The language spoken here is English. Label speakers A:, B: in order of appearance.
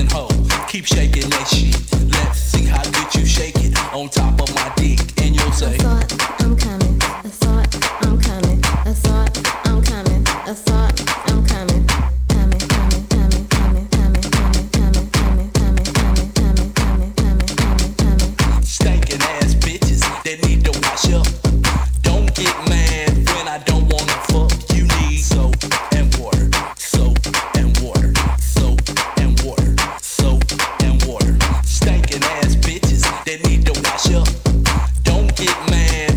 A: and. Keep shaking that shit. Let's see how good you shake it. On top at. Don't get mad.